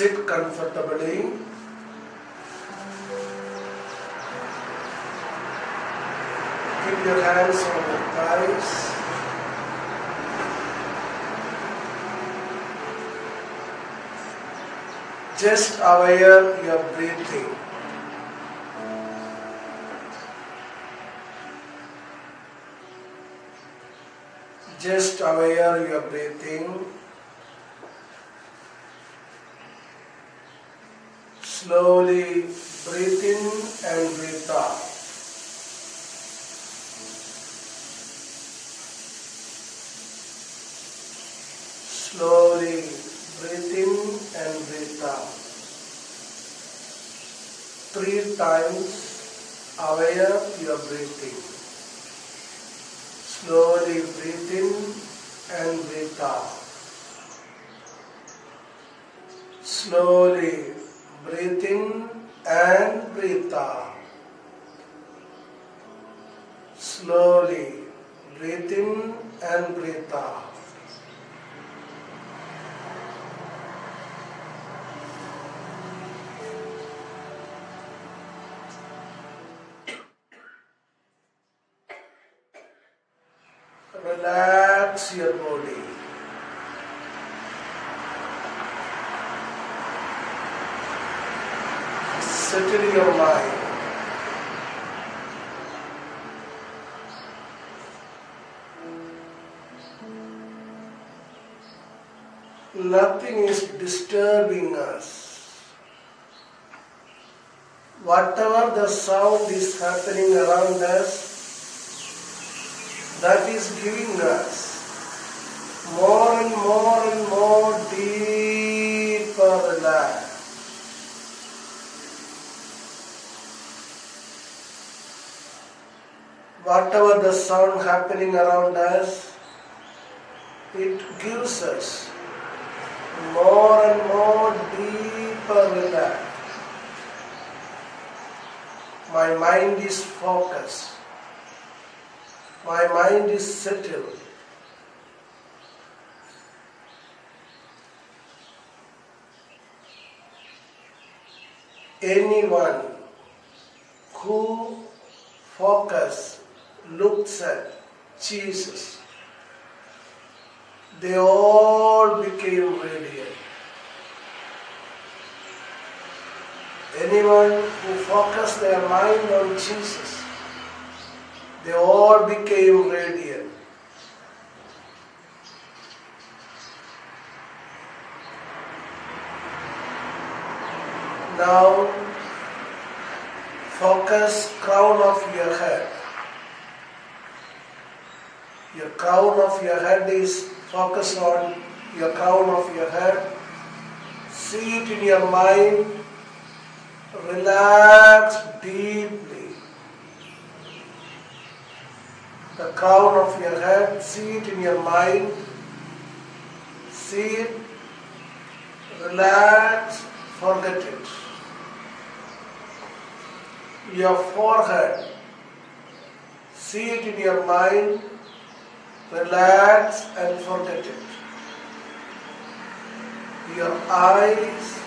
Sit comfortably. Keep your hands on your thighs. Just aware your breathing. Just aware your breathing. Slowly breathe in and breathe out. Slowly breathe in and breathe out. Three times aware your breathing. Slowly breathe in and breathe out. Slowly breathe in and breathe out. Slowly breathe in and breathe out. Relax your body. Settle your mind. Nothing is disturbing us. Whatever the sound is happening around us, that is giving us more and more and more deeper relax. Whatever the sound happening around us, it gives us more and more deeper relax. My mind is focused. My mind is settled. Anyone who focus looks at Jesus, they all became radiant. Anyone who focused their mind on Jesus, they all became radiant. Now, focus crown of your head. Your crown of your head is focused on your crown of your head. See it in your mind. Relax deeply. The crown of your head, see it in your mind. See it. Relax. Forget it. Your forehead, see it in your mind. Relax and forget it. Your eyes,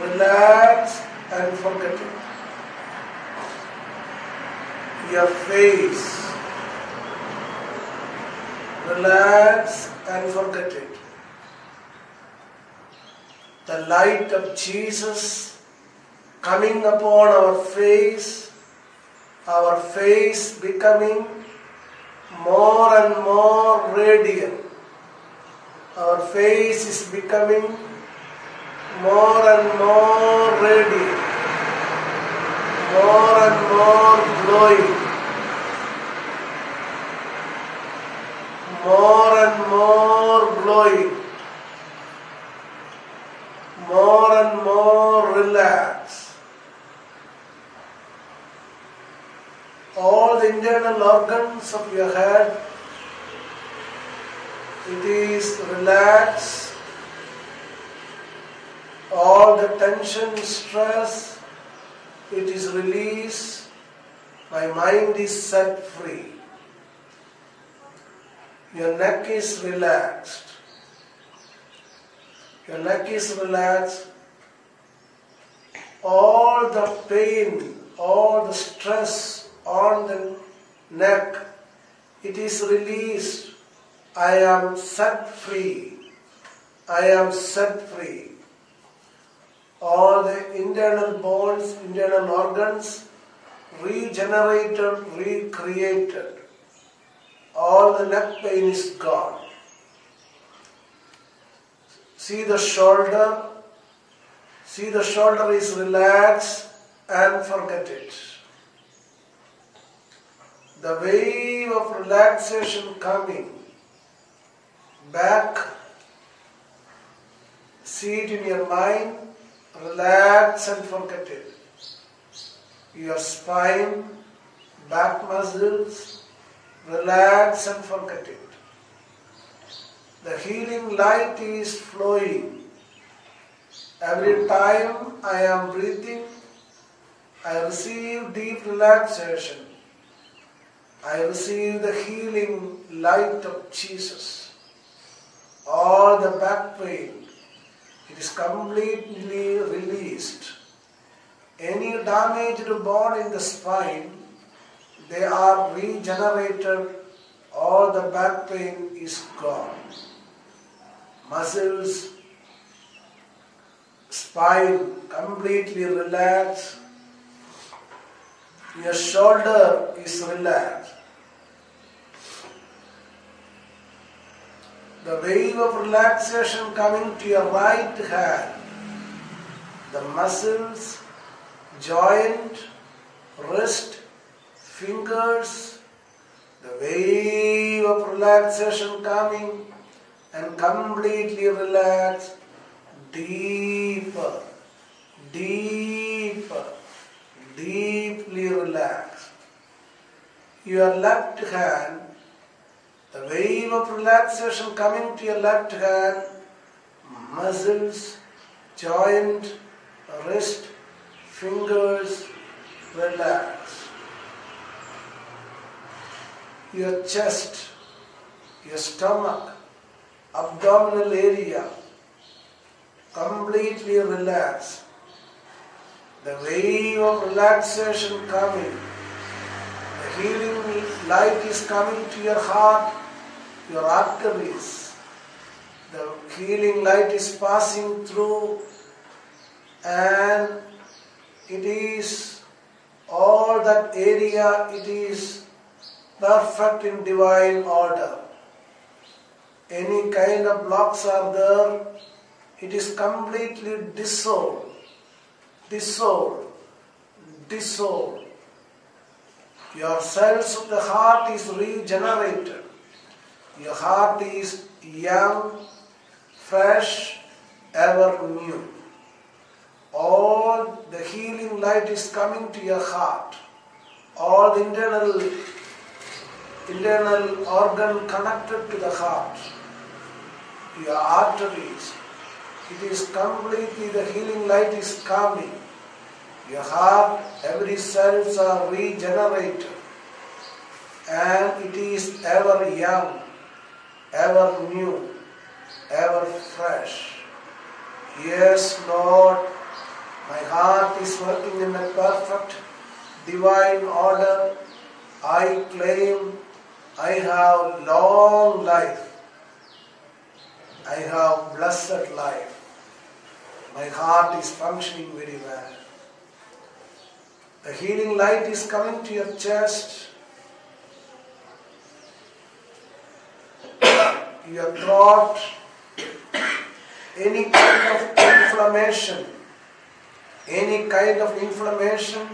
relax and forget it. Your face, relax and forget it. The light of Jesus coming upon our face, our face becoming more and more radiant. Our face is becoming more and more radiant, more and more glowing, more and more glowing, more and more relaxed. All the internal organs of your head. It is relaxed. All the tension, stress, it is released. My mind is set free. Your neck is relaxed. Your neck is relaxed. All the pain, all the stress on the neck, it is released. I am set free. I am set free. All the internal bones, internal organs regenerated, recreated. All the neck pain is gone. See the shoulder. See the shoulder is relaxed and forget it. The wave of relaxation coming back. See it in your mind. Relax and forget it. Your spine, back muscles, relax and forget it. The healing light is flowing. Every time I am breathing, I receive deep relaxation. I receive the healing light of Jesus. All the back pain, it is completely released. Any damaged bone in the spine, they are regenerated. All the back pain is gone. Muscles, spine completely relaxed. Your shoulder is relaxed. The wave of relaxation coming to your right hand. The muscles, joint, wrist, fingers, the wave of relaxation coming and completely relaxed, deeper, deeper, deeply relaxed. Your left hand, the wave of relaxation coming to your left hand, muscles, joint, wrist, fingers, relax. Your chest, your stomach, abdominal area, completely relaxed. The wave of relaxation coming. The healing light is coming to your heart, your arteries. The healing light is passing through and it is all that area it is perfect in divine order any kind of blocks are there it is completely dissolved dissolved dissolved your cells of the heart is regenerated your heart is young fresh ever new all the healing light is coming to your heart. All the internal internal organ connected to the heart, your arteries. It is completely the healing light is coming. Your heart, every cells are regenerated, and it is ever young, ever new, ever fresh. Yes, Lord, my heart is working in a perfect divine order. I claim I have long life. I have blessed life. My heart is functioning very well. The healing light is coming to your chest. Your throat, any kind of inflammation any kind of inflammation,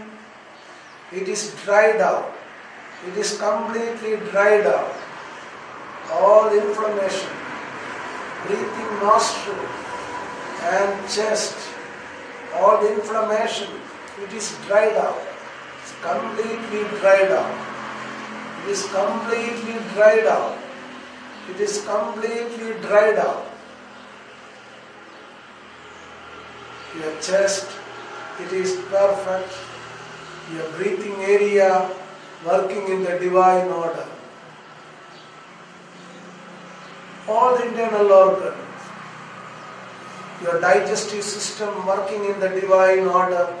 it is dried out. It is completely dried out. All inflammation, breathing nostril and chest, all the inflammation, it is dried out. It's completely dried out. It is completely dried out. It is completely dried out. Your chest, it is perfect. Your breathing area working in the divine order. All the internal organs, your digestive system working in the divine order,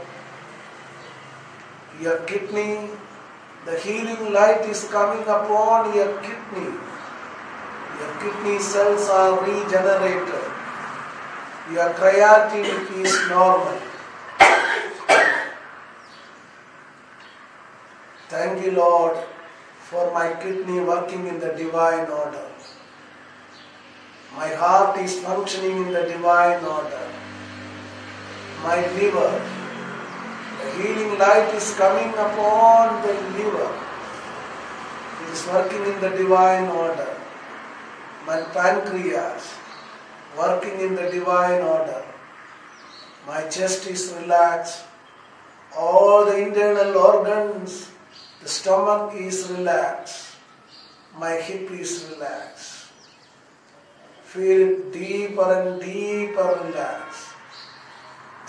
your kidney, the healing light is coming upon your kidney. Your kidney cells are regenerated. Your creatinine is normal. Thank you, Lord, for my kidney working in the divine order. My heart is functioning in the divine order. My liver, the healing light is coming upon the liver. It is working in the divine order. My pancreas, working in the divine order. My chest is relaxed. All the internal organs, the stomach is relaxed. My hip is relaxed. Feel it deeper and deeper relaxed.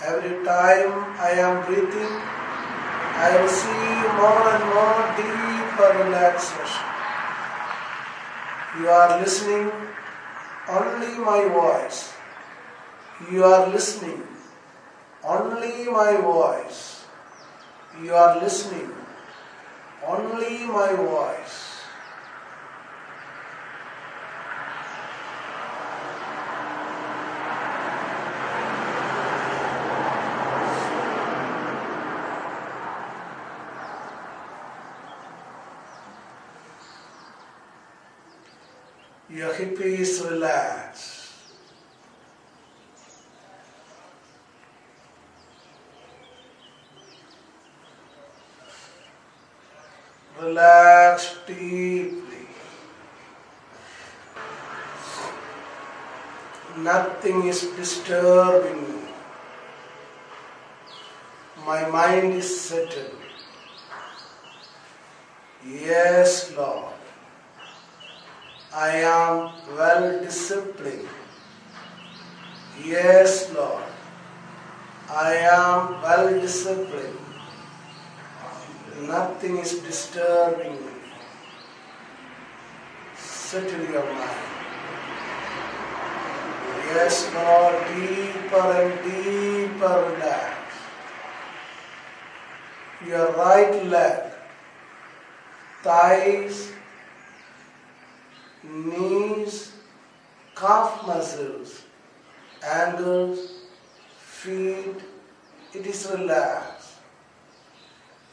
Every time I am breathing, I will see more and more deeper relaxation. You are listening only my voice. You are listening only my voice. You are listening only my voice. Your hip is relaxed. Relax deeply. Nothing is disturbing me. My mind is settled. Yes, Lord. I am well disciplined. Yes, Lord. I am well disciplined. Nothing is disturbing me. Settle your mind. Yes, Lord, deeper and deeper relax. Your right leg, thighs, knees, calf muscles, ankles, feet, it is relaxed.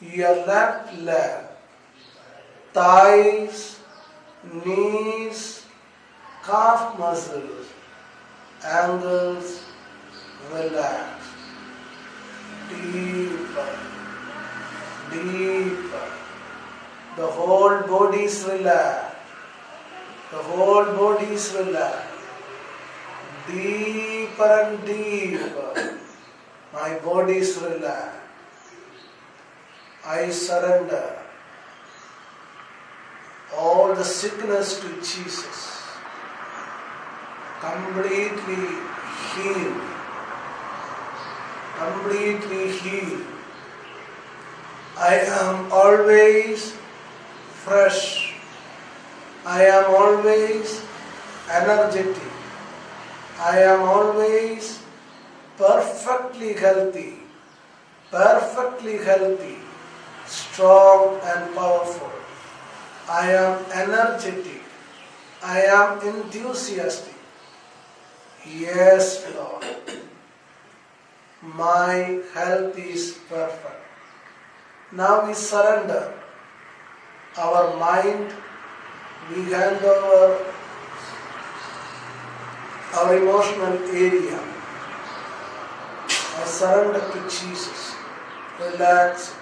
Your left leg, thighs, knees, calf muscles, ankles, relaxed. Deeper, deeper. The whole body is relaxed. The whole body is relaxed. Deeper and deeper. My body is relaxed. I surrender all the sickness to Jesus. Completely healed. Completely healed. I am always fresh. I am always energetic. I am always perfectly healthy. Perfectly healthy strong and powerful. I am energetic. I am enthusiastic. Yes, Lord. My health is perfect. Now we surrender our mind, we hand over our emotional area. I surrender to Jesus. Relax it.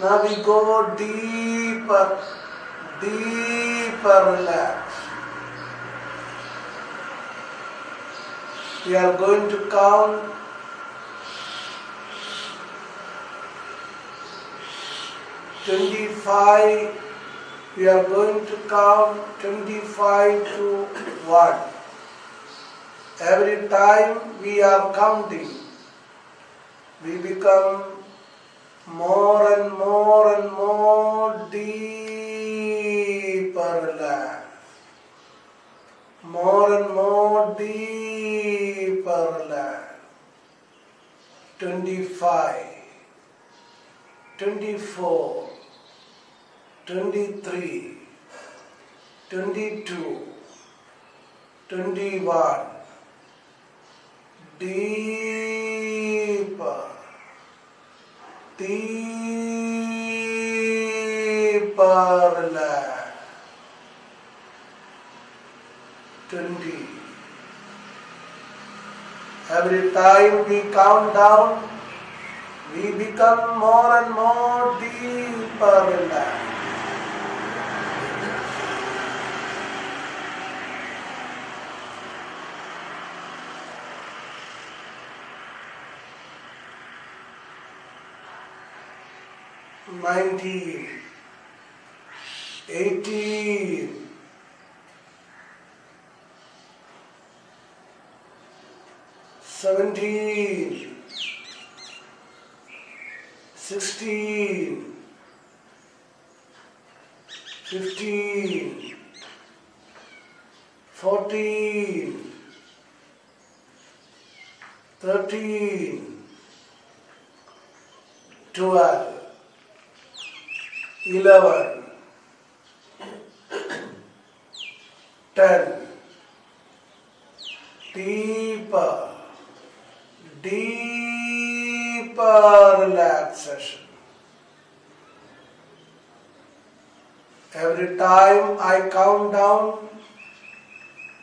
Now we go deeper, deeper relax. We are going to count twenty-five. We are going to count 25 to 1. Every time we are counting, we become more and more and more deeper relaxed. More and more deeper relaxed. 25, 24, 23, 22, 21. Deeper, deeper relax. 20. Every time we count down, we become more and more deeper relaxed. Nineteen, eighteen, seventeen, sixteen, fifteen, fourteen, thirteen, twelve, eleven, ten, deeper, deeper relaxation. Every time I count down,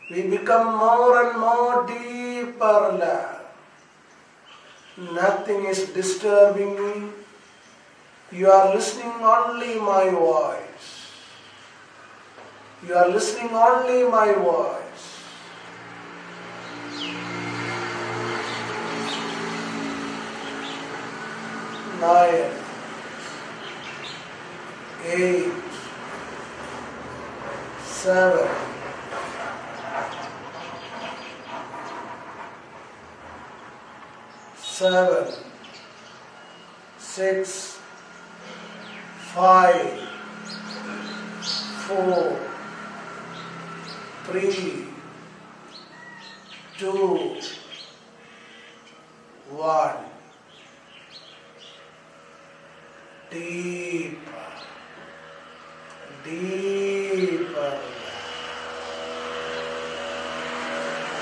we become more and more deeper relaxed. Nothing is disturbing me. You are listening only my voice. You are listening only my voice. Nine, eight, seven, seven, six, five, four, three, two, one. Deeper, deeper,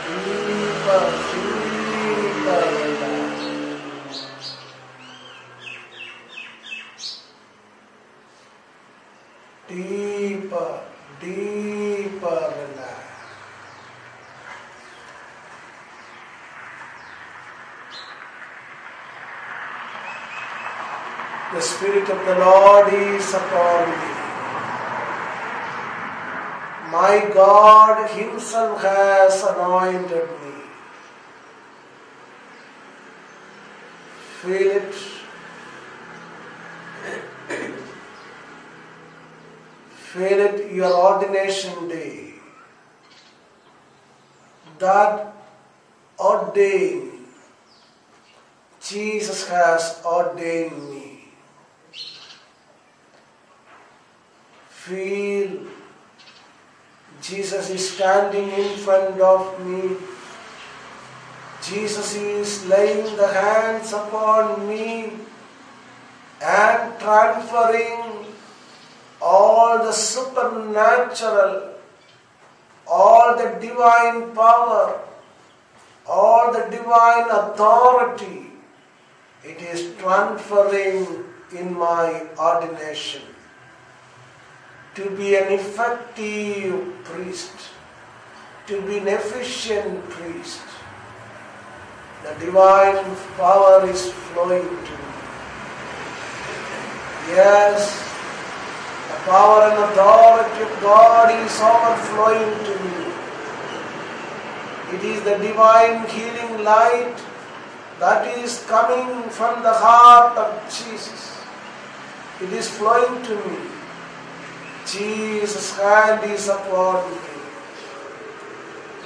deeper. Deeper. The Spirit of the Lord is upon me. My God Himself has anointed me. Feel it. It your ordination day. That ordained, Jesus has ordained me. Feel Jesus is standing in front of me. Jesus is laying the hands upon me and transferring all the supernatural, all the divine power, all the divine authority. It is transferring in my ordination to be an effective priest, to be an efficient priest. The divine power is flowing to me. Yes, the power and authority of God is overflowing to me. It is the divine healing light that is coming from the heart of Jesus. It is flowing to me. Jesus' hand is upon me.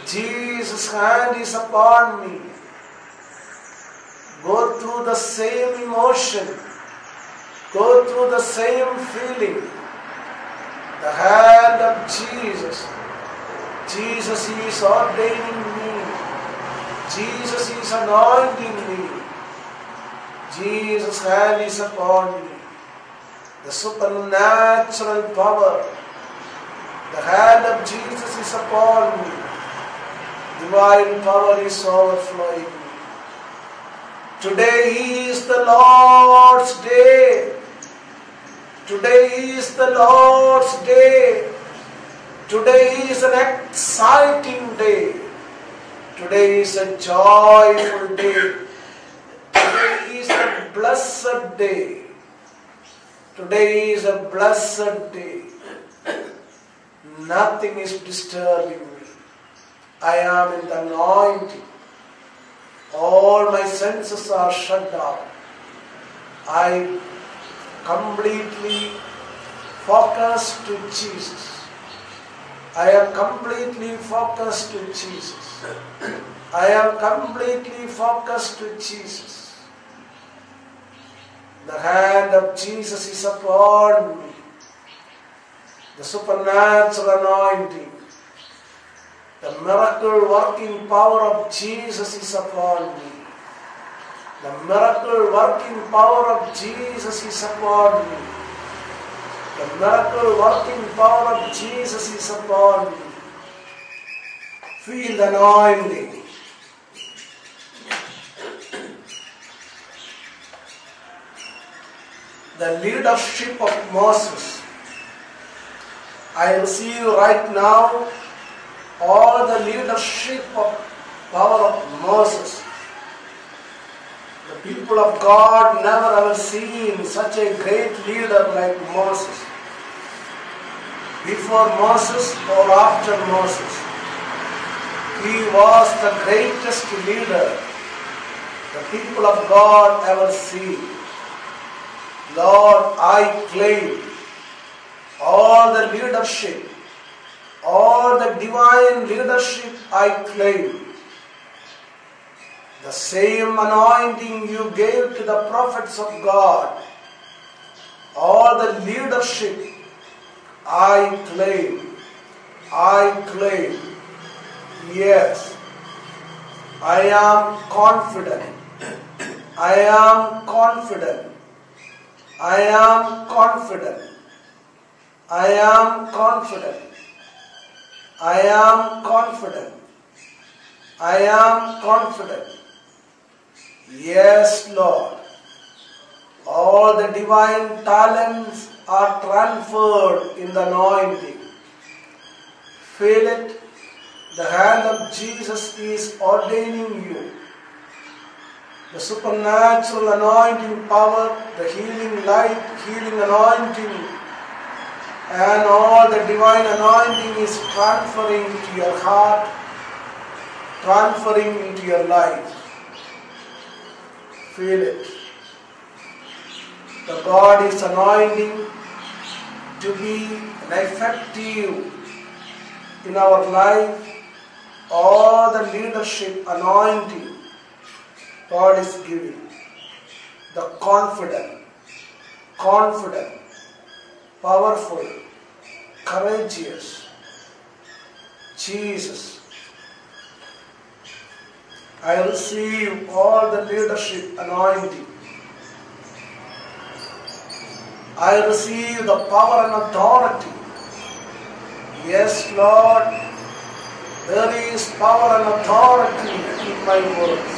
Jesus' hand is upon me. Go through the same emotion. Go through the same feeling. The hand of Jesus. Jesus is ordaining me. Jesus is anointing me. Jesus' hand is upon me. The supernatural power. The hand of Jesus is upon me. Divine power is overflowing me. Today is the Lord's day. Today is the Lord's day. Today is an exciting day. Today is a joyful day. Today is a blessed day. Today is a blessed day. Nothing is disturbing me. I am in the anointing. All my senses are shut down. I completely focused to Jesus. I am completely focused to Jesus. I am completely focused to Jesus. The hand of Jesus is upon me. The supernatural anointing. The miracle working power of Jesus is upon me. The miracle working power of Jesus is upon me. The miracle working power of Jesus is upon me. Feel the anointing. The leadership of Moses. I receive right now all the leadership of power of Moses. People of God never ever seen such a great leader like Moses. Before Moses or after Moses, he was the greatest leader the people of God ever seen. Lord, I claim all the leadership, all the divine leadership I claim. The same anointing you gave to the prophets of God, all the leadership I claim. I claim. Yes. I am confident. I am confident. I am confident. I am confident. I am confident. I am confident. Yes, Lord. All the divine talents are transferred in the anointing. Feel it. The hand of Jesus is ordaining you. The supernatural anointing power, the healing light, healing anointing, and all the divine anointing is transferring to your heart, transferring into your life. Feel it. The God is anointing to be effective in our life. All the leadership anointing God is giving. The confident, confident, powerful, courageous Jesus. I receive all the leadership anointing. I receive the power and authority. Yes, Lord, there is power and authority in my words.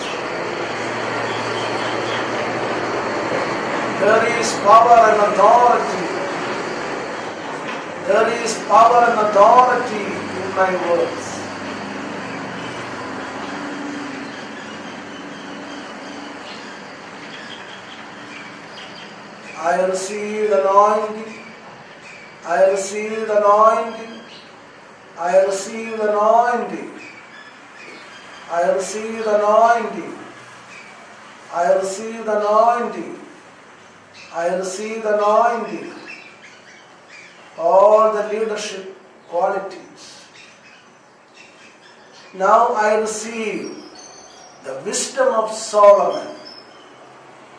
There is power and authority. There is power and authority in my words. I receive the anointing. I receive the anointing. I receive the anointing. I receive the anointing. I receive the anointing. I receive the anointing. All the leadership qualities. Now I receive the wisdom of Solomon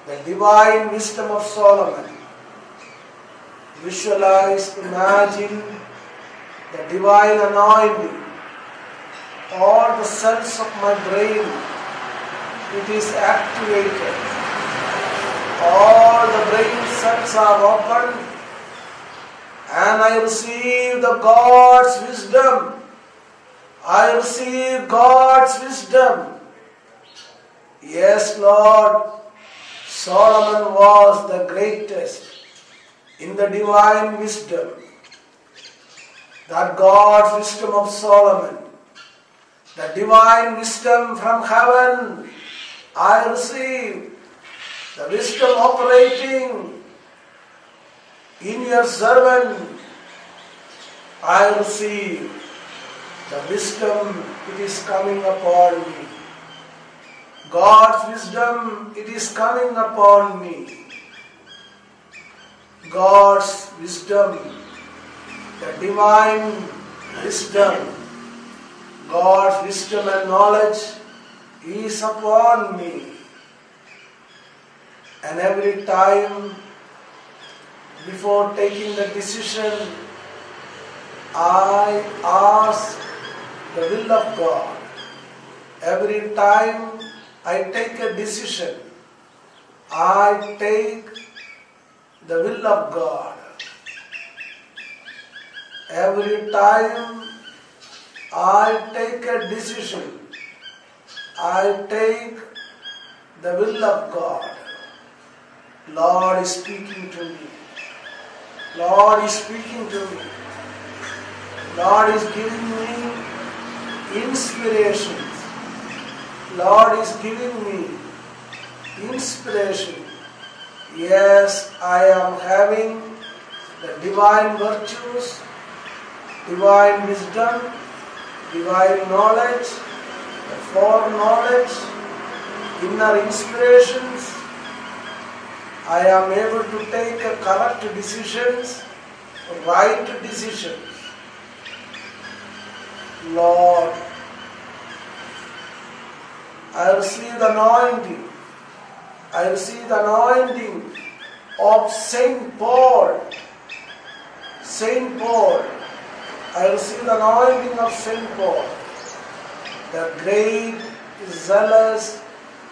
the divine wisdom of Solomon. Visualize, imagine the divine anointing. All the cells of my brain, it is activated. all the brain cells are open and I receive the God's wisdom. I receive God's wisdom. Yes, Lord, Solomon was the greatest in the divine wisdom. That God's wisdom of Solomon, the divine wisdom from heaven, I receive. The wisdom operating in your servant, I receive. The wisdom, it is coming upon me. God's wisdom, it is coming upon me. God's wisdom, the divine wisdom, God's wisdom and knowledge is upon me. And every time before taking the decision, I ask the will of God. Every time I take a decision, I take the will of God. Every time I take a decision, I take the will of God. Lord is speaking to me. Lord is speaking to me. Lord is giving me inspirations. Lord is giving me inspiration. Yes, I am having the divine virtues, divine wisdom, divine knowledge, the foreknowledge, inner inspirations. I am able to take correct decisions, right decisions. Lord, I receive the anointing. I receive the anointing of Saint Paul. Saint Paul. I receive the anointing of Saint Paul. The great, zealous,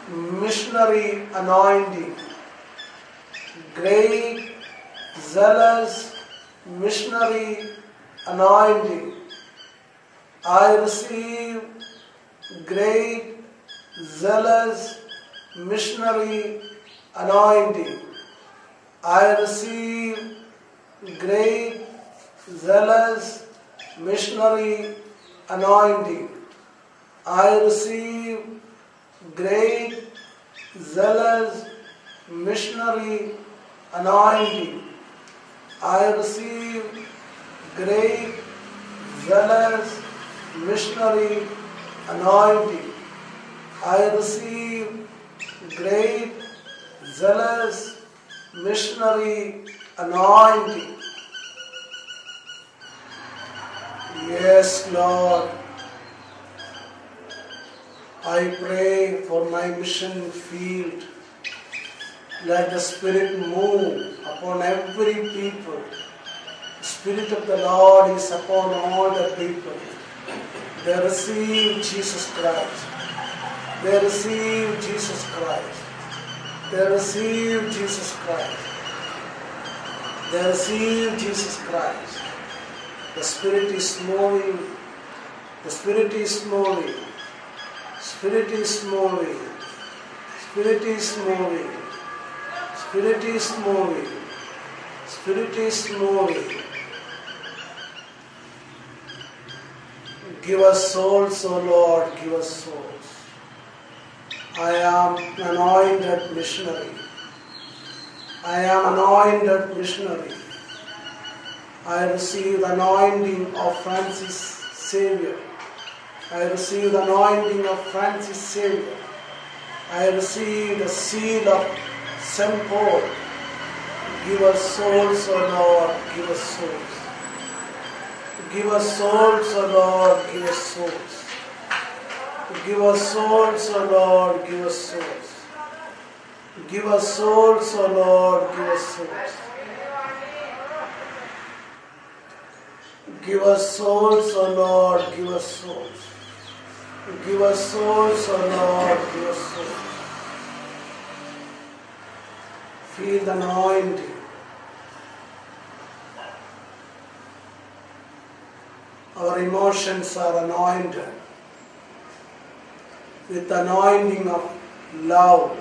missionary anointing. Great, zealous, missionary anointing. I receive great, zealous, missionary anointing. I receive great, zealous, missionary anointing. I receive great, zealous, missionary anointing. I receive great, zealous, missionary anointing. I receive great, zealous, missionary anointing. Yes, Lord. I pray for my mission field. Let the Spirit move upon every people. The Spirit of the Lord is upon all the people. They receive Jesus Christ. They receive Jesus Christ. They receive Jesus Christ. They receive Jesus Christ. The Spirit is moving. The Spirit is moving. Spirit is moving. Spirit is moving. Spirit is moving. Spirit is moving. Give us souls, O Lord, give us souls. I am anointed missionary. I am anointed missionary. I receive the anointing of Francis Xavier. I receive the anointing of Francis Xavier. I receive the seal of St. Paul. Give us souls, O Lord, give us souls. Give us souls, O Lord, give us souls. Give us souls, O Lord, give us souls. Give us souls, O Lord, give us souls. Give us souls, O Lord, give us souls. Give us souls, O Lord, give us souls. Feel the anointing. Our emotions are anointed with anointing of love,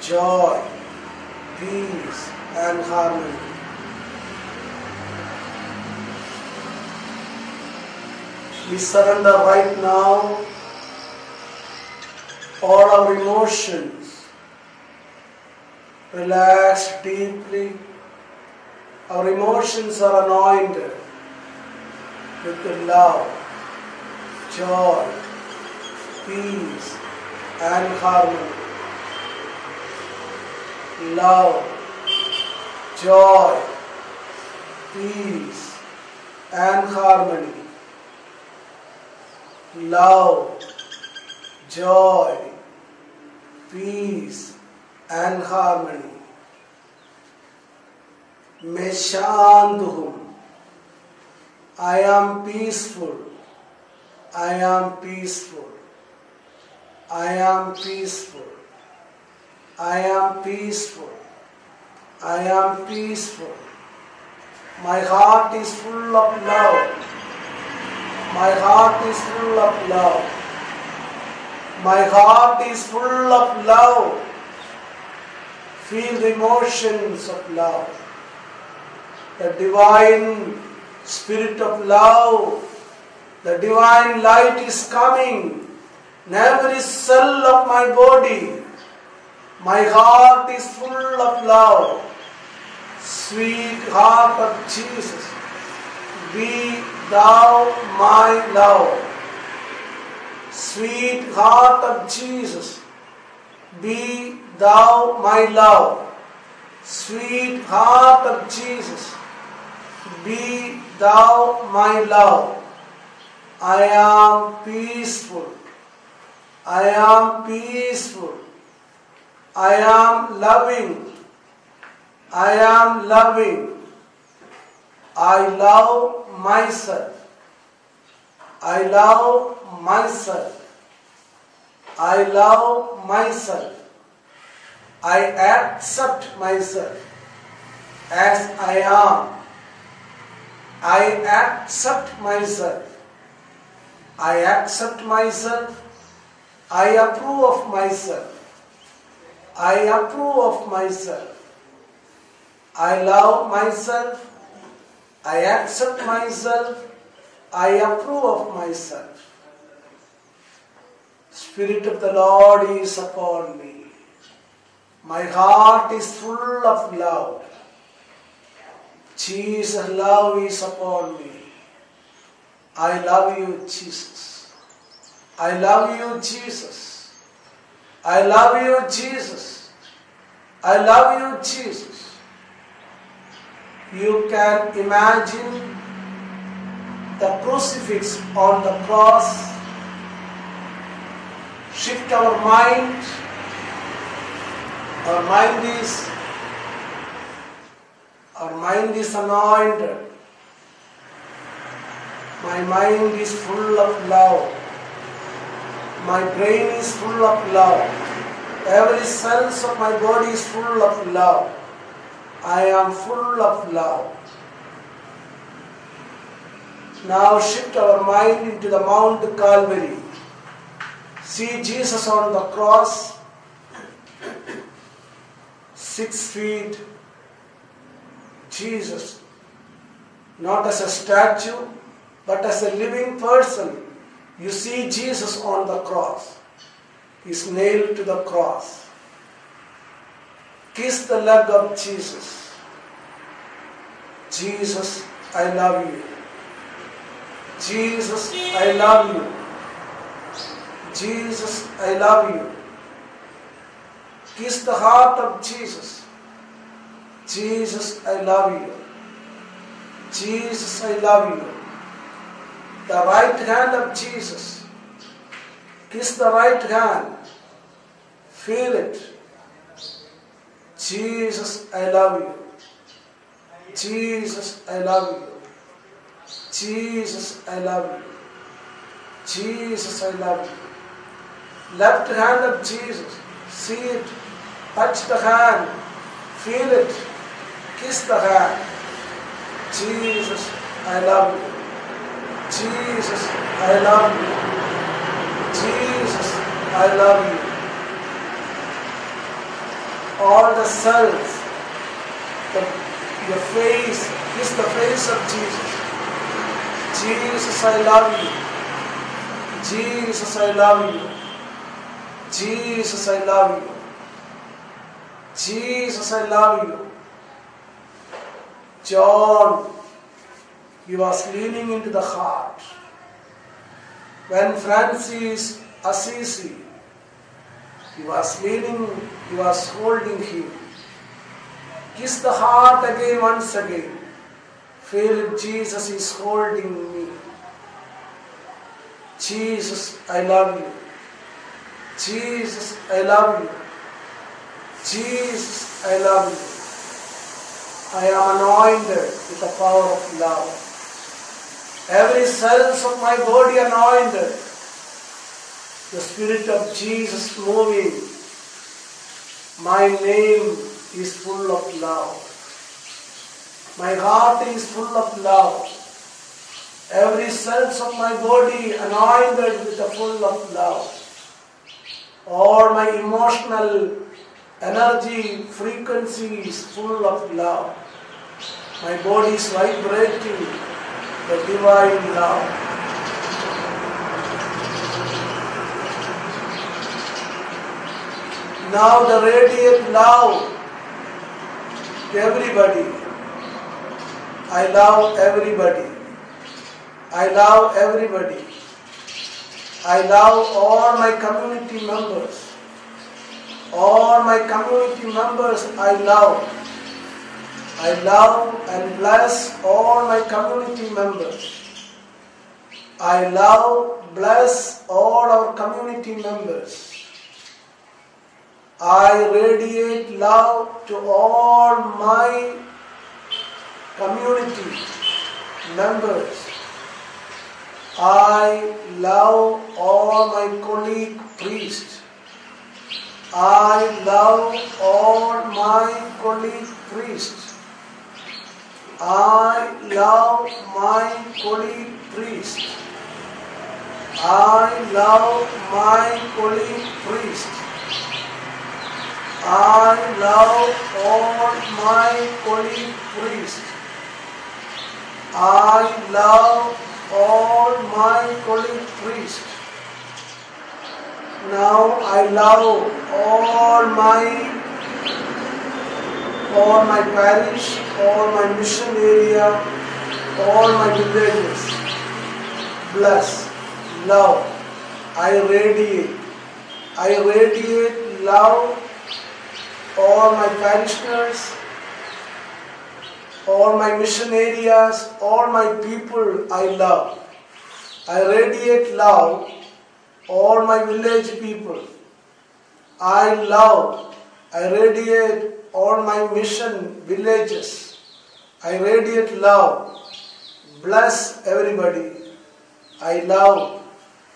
joy, peace, and harmony. We surrender right now all our emotions. Relax deeply. Our emotions are anointed with the love, joy, peace, and harmony. Love, joy, peace, and harmony. Love, joy, peace, and harmony. मैं शांत हूँ I am peaceful. I am peaceful. I am peaceful. I am peaceful. I am peaceful. My heart is full of love. My heart is full of love. My heart is full of love. Feel the emotions of love. The divine spirit of love. The divine light is coming in every cell of my body. My heart is full of love. Sweet heart of Jesus, be thou my love. Sweet heart of Jesus, be thou my love. Sweet heart of Jesus, be thou my love. I am peaceful. I am peaceful. I am loving. I am loving. I love myself. I love myself. I love myself. I accept myself as I am. I accept myself. I accept myself. I approve of myself. I approve of myself. I love myself. I accept myself. I approve of myself. Spirit of the Lord is upon me. My heart is full of love. Jesus' love is upon me. I love you, Jesus. I love you, Jesus. I love you, Jesus. I love you, Jesus. You can imagine the crucifix on the cross. Shift our mind. Our mind is our mind is anointed. My mind is full of love. My brain is full of love. Every cells of my body is full of love. I am full of love. Now shift our mind into the Mount Calvary. See Jesus on the cross, six feet. Jesus, not as a statue, but as a living person. You see Jesus on the cross. He's nailed to the cross. Kiss the leg of Jesus. Jesus, I love you. Jesus, I love you. Jesus, I love you. Kiss the heart of Jesus. Jesus, I love you. Jesus, I love you. The right hand of Jesus. Kiss the right hand. Feel it. Jesus, I love you. Jesus, I love you. Jesus, I love you. Jesus, I love you. Left hand of Jesus. See it. Touch the hand. Feel it. Kiss the hand. Jesus, I love you. Jesus, I love you. Jesus, I love you. All the cells, the, your face, kiss the face of Jesus. Jesus, I love you. Jesus, I love you. Jesus, I love you. Jesus, I love you. John, he was leaning into the heart. When Francis Assisi, he was leaning, he was holding him. Kiss the heart again, once again. Feel Jesus is holding me. Jesus, I love you. Jesus, I love you. Jesus, I love you. I am anointed with the power of love. Every cells of my body anointed. The Spirit of Jesus moving. My name is full of love. My heart is full of love. Every cells of my body anointed with the full of love. All my emotional energy frequency is full of love. My body is vibrating the divine love. Now the radiant love to everybody. I love everybody. I love everybody. I love all my community members. All my community members I love. I love and bless all my community members. I love, bless all our community members. I radiate love to all my community members. I love all my colleague priests. I love all my colleague priests. I love my holy priest. I love my holy priest. I love all my holy priest. I love all my colleague priests. Now I love all my all my parish, all my mission area, all my villages. Bless, love. I radiate. I radiate love all my parishioners, all my mission areas, all my people I love. I radiate love, all my village people. I love, I radiate all my mission villages. I radiate love. Bless everybody. I love,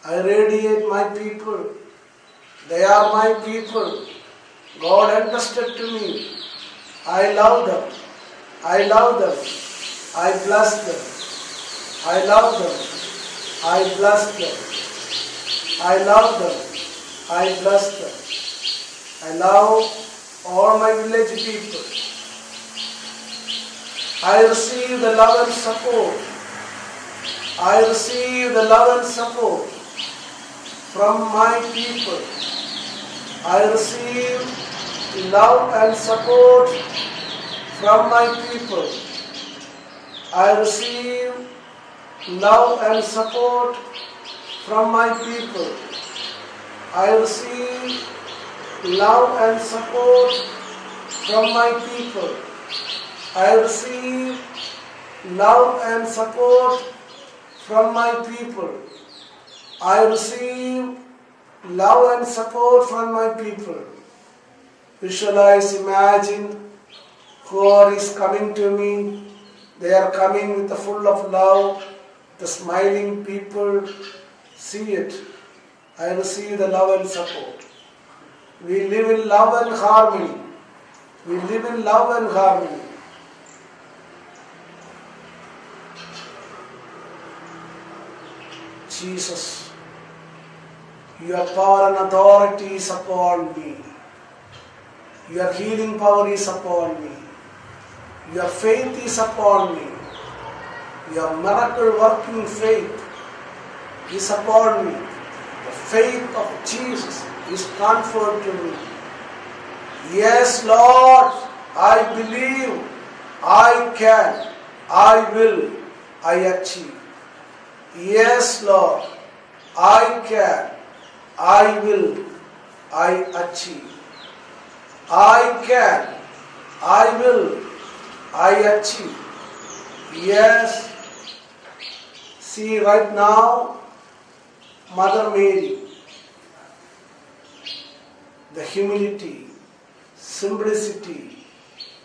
I radiate my people. They are my people. God entrusted to me. I love them. I love them. I bless them. I love them. I bless them. I love them. I bless them. I love all my village people. I receive the love and support. I receive the love and support from my people. I receive love and support from my people. I receive love and support from my people. I receive love and support from my people. I receive love and support from my people. I receive love and support from my people. Visualize, imagine whoever is coming to me. They are coming with the full of love, the smiling people. See it. I receive the love and support. We live in love and harmony. We live in love and harmony. Jesus, your power and authority is upon me. Your healing power is upon me. Your faith is upon me. Your miracle working faith is upon me. The faith of Jesus is conferred to me. Yes, Lord, I believe, I can, I will, I achieve. Yes, Lord, I can, I will, I achieve. I can, I will, I achieve. Yes. See, right now, Mother Mary, the humility, simplicity,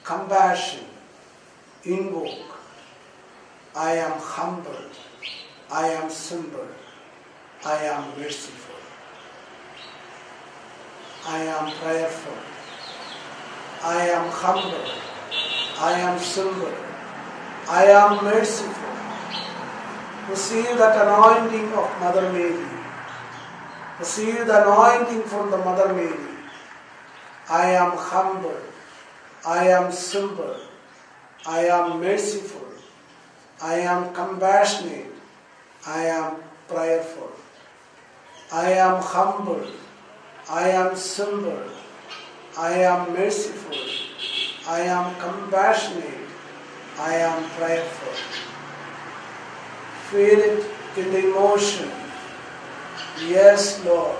compassion, invoke. I am humble. I am simple. I am merciful. I am prayerful. I am humble. I am simple. I am merciful. Receive that anointing of Mother Mary. Receive the anointing from the Mother Mary. I am humble. I am simple. I am merciful. I am compassionate. I am prayerful. I am humble. I am simple. I am merciful. I am compassionate. I am prayerful. Feel it in the emotion. Yes, Lord.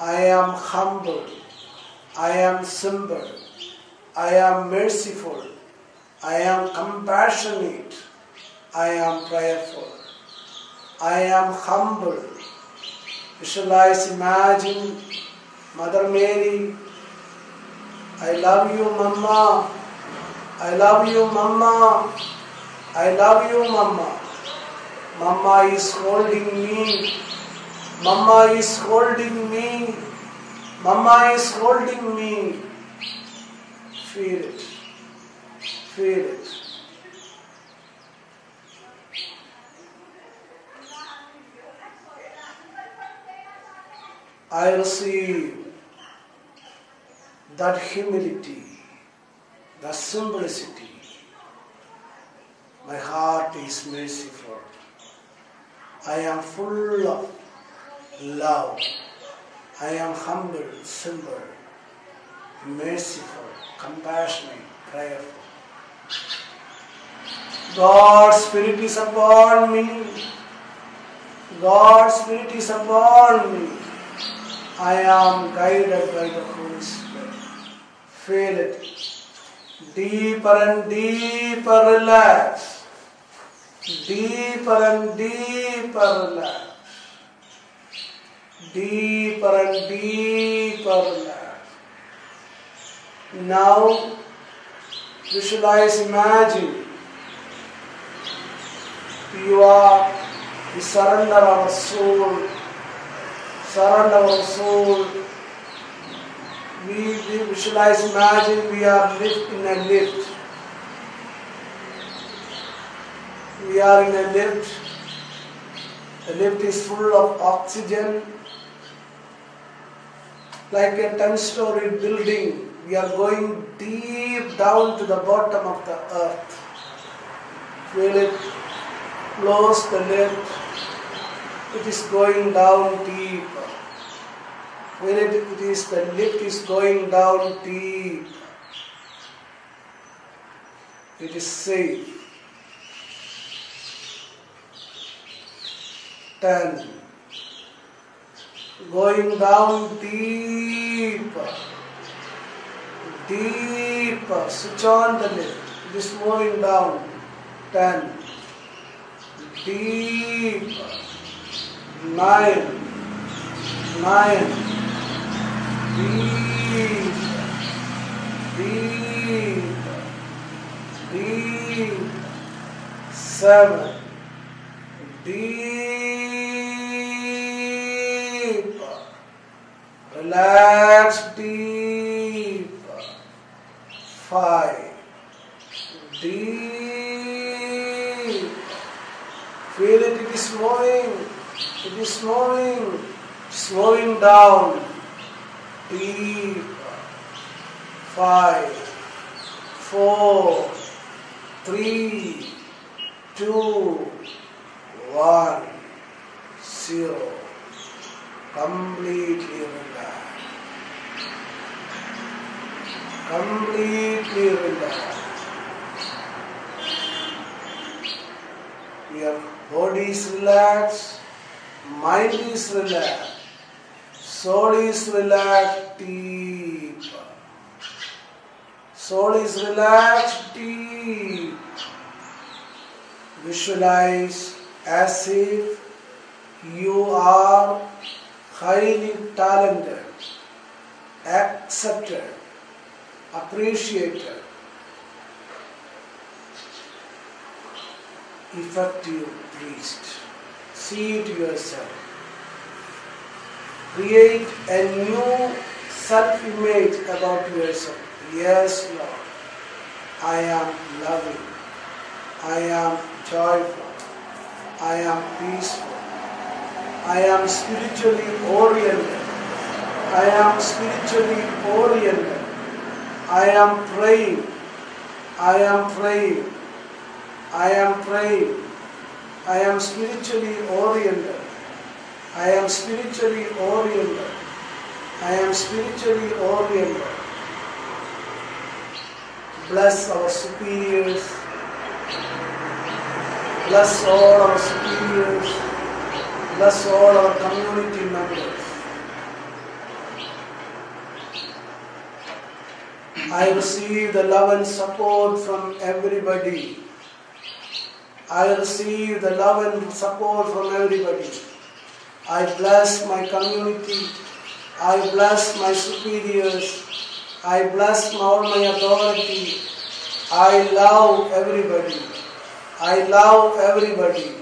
I am humble. I am simple. I am merciful. I am compassionate. I am prayerful. I am humble. Visualize, imagine Mother Mary. I love you, Mama. I love you, Mama. I love you, Mama. Mama is holding me. Mama is holding me. Mama is holding me. Feel it. Feel it. I receive that humility, that simplicity. My heart is merciful. I am full of love. I am humble, simple, merciful, compassionate, prayerful. God's Spirit is upon me. God's Spirit is upon me. I am guided by the Holy Spirit. Feel it. Deeper and deeper relax. Deeper and deeper relax. Deeper and deeper. Now visualize, imagine you are, we surrender our soul surrender our soul. We, we visualize, imagine we are lift in a lift. We are in a lift. The lift is full of oxygen. Like a 10 story building, we are going deep down to the bottom of the earth. Feel it. Close the lift. It is going down deeper. When it, it is the lift is going down deep, it is safe. Ten. Going down deep, deep. Switch on the lift. It is moving down. Ten. Deeper. Nine. Nine. Deep, deep, deep, seven, deep, relax deep, five. Deep. Feel it, it is moving. It is moving. It's moving down. Deep. Five, four, three, two, one, zero. Completely relaxed. Completely relaxed. Your body is relaxed, mind is relaxed, soul is relaxed deep. Soul is relaxed deep. Visualize as if you are highly talented, accepted, appreciated, effective priest. See it yourself. Create a new self image about yourself. Yes, Lord. I am loving. I am joyful. I am peaceful. I am spiritually oriented. I am spiritually oriented. I am praying. I am praying. I am praying. I am spiritually oriented. I am spiritually oriented. I am spiritually oriented. Bless our superiors. Bless all our superiors. Bless all our community members. I receive the love and support from everybody. I receive the love and support from everybody. I bless my community. I bless my superiors. I bless all my authority. I love everybody. I love everybody.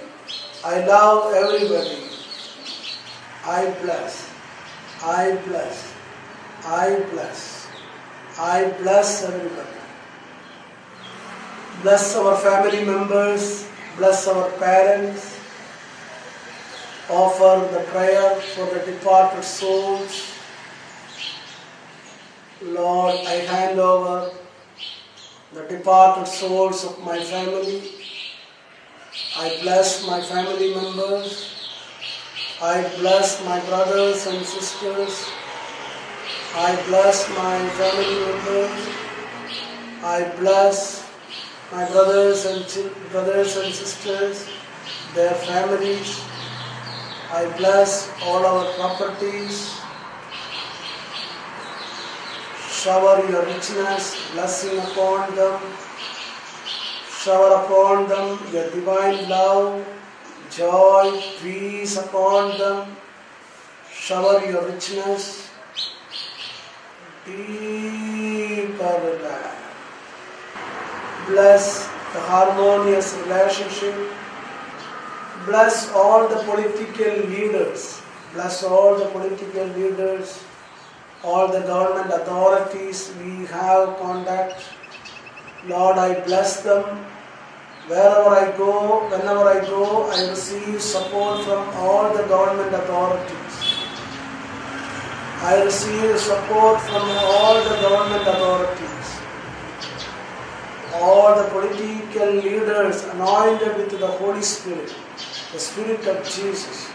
I love everybody. I bless. I bless. I bless. I bless everybody. Bless our family members. Bless our parents. Offer the prayer for the departed souls. Lord, I hand over the departed souls of my family. I bless my family members. I bless my brothers and sisters. I bless my family members. I bless my brothers and brothers and sisters, their families. I bless all our properties. Shower your richness, blessing upon them. Shower upon them your divine love, joy, peace upon them. Shower your richness Bless the harmonious relationship. Bless all the political leaders. Bless all the political leaders, all the government authorities we have contact. Lord, I bless them. Wherever I go, whenever I go, I receive support from all the government authorities. I receive support from all the government authorities. All the political leaders anointed with the Holy Spirit, the Spirit of Jesus.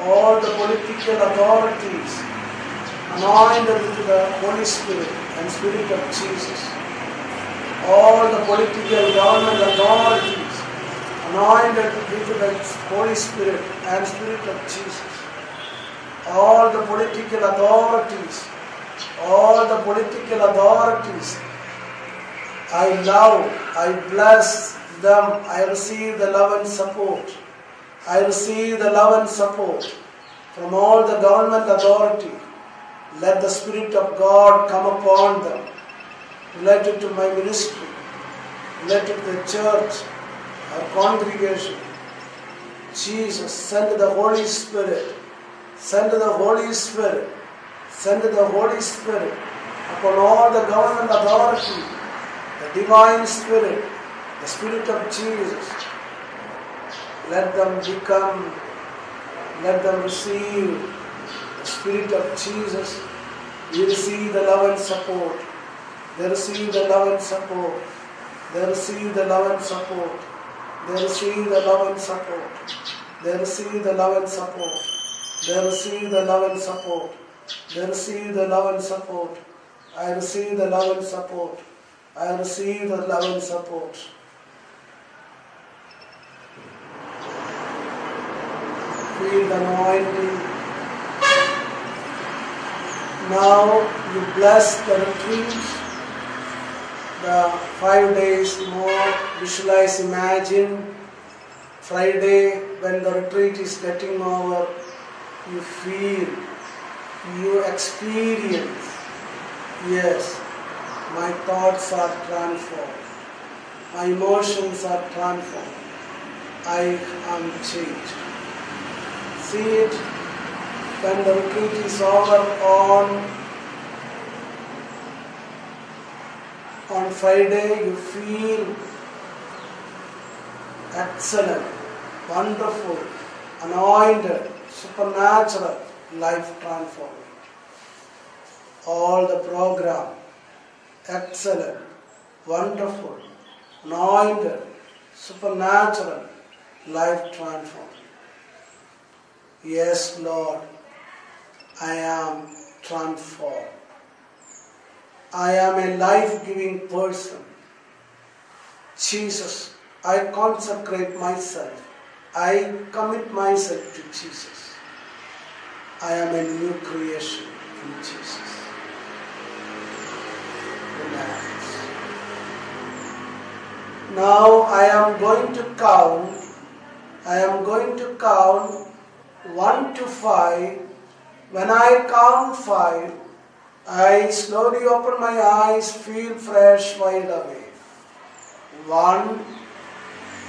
All the political authorities anointed with the Holy Spirit and Spirit of Jesus. All the political government authorities anointed with the Holy Spirit and Spirit of Jesus all the political authorities, all the political authorities. I love, I bless them, I receive the love and support. I receive the love and support from all the government authority. Let the Spirit of God come upon them, related to my ministry, related to the church, our congregation. Jesus, send the Holy Spirit Send the Holy Spirit. Send the Holy Spirit upon all the government authority, the divine spirit, the spirit of Jesus. Let them become, let them receive the spirit of Jesus. You receive the love and support. They receive the love and support. They receive the love and support. They receive the love and support. They receive the love and support. They receive the love and support. They receive the love and support. I receive the love and support. I receive the love and support. Feel the anointing. Now you bless the retreat, the five days more. Visualize, imagine. Friday, when the retreat is getting over, you feel, you experience. Yes, my thoughts are transformed. My emotions are transformed. I am changed. See it when the retreat is over on on Friday you feel excellent, wonderful, anointed, supernatural, life transforming. All the program, excellent, wonderful, anointed, supernatural, life transforming. Yes, Lord, I am transformed. I am a life giving person. Jesus, I consecrate myself. I commit myself to Jesus. I am a new creation in Jesus. Now I am going to count. I am going to count 1 to 5. When I count 5, I slowly open my eyes, feel fresh, wide awake. One,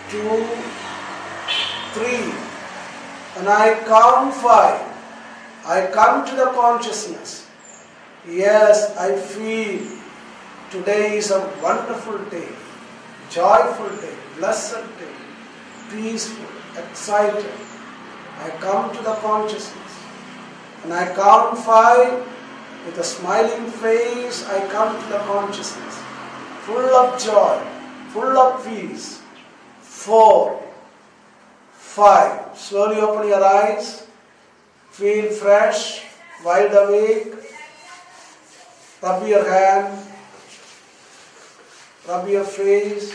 two, three. and I count five, I come to the consciousness. Yes, I feel today is a wonderful day, joyful day, blessed day, peaceful, excited. I come to the consciousness. and I count five, with a smiling face, I come to the consciousness, full of joy, full of peace. Four, five. Slowly open your eyes, feel fresh, wide awake. Rub your hand, rub your face,